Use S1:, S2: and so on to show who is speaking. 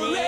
S1: ready.